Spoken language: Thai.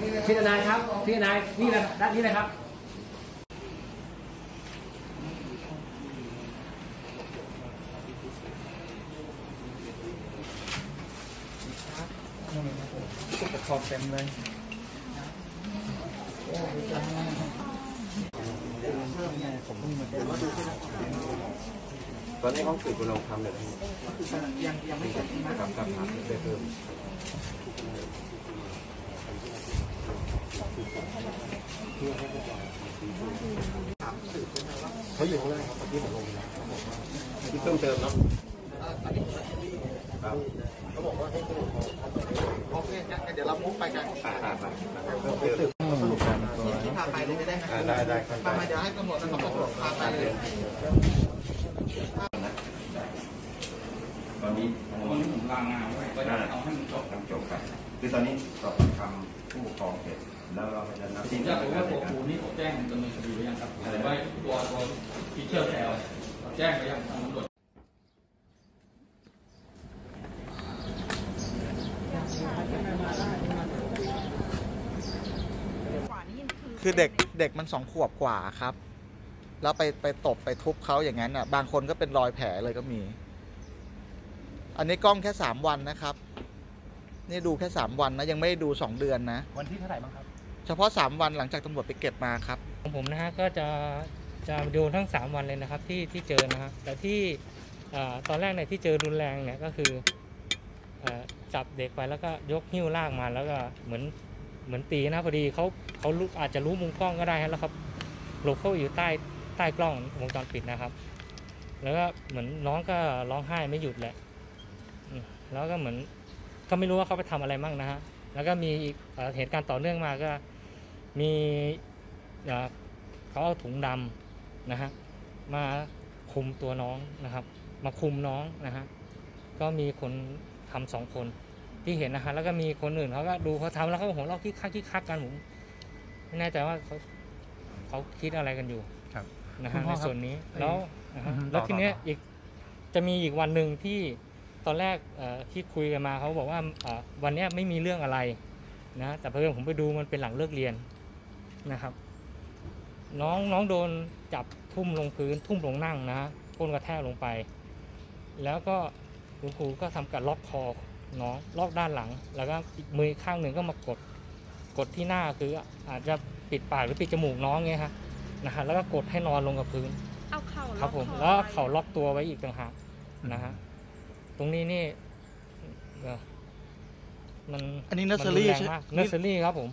พี่ทนายครับพี่ทนายนี่แหละด้านนี้เลยครับผู้ปกครองเต็มเลยตอนนี้ห้องสืบคุณลองทำเลยนะยังยังไม่เสร็จครับครับครับได้เพิ่ม เขาอยู่ข้างล่างครับเมื่อกี้ผมลงไปแล้วที่เพิ่มเติมเนาะครับโอเคงั้นเดี๋ยวเรามุกไปกันอ่าอ่าอ่าเพิ่มเติมสรุปการตัวที่พาไปเลยจะได้ไหมอ่าได้ได้ครับพามาเดี๋ยวให้ตำรวจนะครับตำรวจพาไปเลยตอนนี้วันนี้ผมลางานไว้ก็จะเอาให้มันจบทำจบครับคือตอนนี้สอบทำผู้ปกครองเสร็จ แล้วเราก็จะนับผมอยากรู้ว่าตัวครูนี่เขาแจ้งดำเนินคดีหรือยังครับหรือว่าตัวตัวทีเชอร์แซลเขาแจ้งไปยังทางตำรวจคือเด็กเด็กมันสองขวบกว่าครับ แล้วไปไปตบไปทุบเขาอย่างนั้นอะ บางคนก็เป็นรอยแผลเลยก็มี อันนี้กล้องแค่สามวันนะครับ นี่ดูแค่สามวันนะ ยังไม่ได้ดูสองเดือนนะ วันที่เท่าไหร่บ้างครับ เฉพาะสามวันหลังจากตำรวจไปเก็บมาครับ ของผมนะฮะก็จะจะดูทั้ง 3 วันเลยนะครับที่ที่เจอนะฮะแต่ที่อ่อตอนแรกเนี่ยที่เจอรุนแรงเนี่ยก็คืออ่อจับเด็กไปแล้วก็ยกหิ้วลากมาแล้วก็เหมือนเหมือนตีนะพอดีเขาเขารู้อาจจะรู้มุมกล้องก็ได้ฮะแล้วครับหลบเข้าไปอยู่ใต้ใต้กล้องวงจรปิดนะครับ แล้วก็เหมือนน้องก็ร้องไห้ไม่หยุดแหละอืมแล้วก็เหมือนก็ไม่รู้ว่าเขาไปทำอะไรมั่งนะฮะแล้วก็มีอีกเอ่อเหตุการณ์ต่อเนื่องมาก็ มีเอ่อเขาเอาถุงดำนะฮะมาคุมตัวน้องนะครับ มาคุมน้องนะฮะก็มีคนทำสองคนที่เห็นนะฮะแล้วก็มีคนอื่นเขาก็ดูเขาทำแล้วเขาหัวเราะคิกคักคิกคักกันผมไม่แน่ใจว่าเขาเขาคิดอะไรกันอยู่ครับนะคุฮะณพ่ในอครับส่วนนี้แล้วนะฮะอือฮึแล้วต่อทีเนี้ยต่ออีกจะมีอีกวันหนึ่งที่ตอนแรกเอ่อที่คุยกันมาเขาบอกว่าเอ่อวันเนี้ยไม่มีเรื่องอะไรนะแต่เพื่อนผมไปดูมันเป็นหลังเลิกเรียน นะครับ น้องน้องโดนจับทุ่มลงพื้นทุ่มลงนั่งนะฮะก้นกระแทกลงไป แล้วก็คุณครูก็ทำการล็อกคอน้องล็อกด้านหลัง แล้วก็อีกมืออีกข้างหนึ่งก็มากดกดที่หน้าคืออาจจะปิดปากหรือปิดจมูกน้องเงี้ยฮะนะฮะแล้วก็กดให้นอนลงกับพื้นเอาเข่าคล็รัอบกผมคอแล้วไว้เขาล็อกตัวไว้อีกต่างหากนะฮะตรงนี้นี่เอ่อมันอันนี้มั nursery รุแรงใช่มากเนอร์เซอรี่ครับผม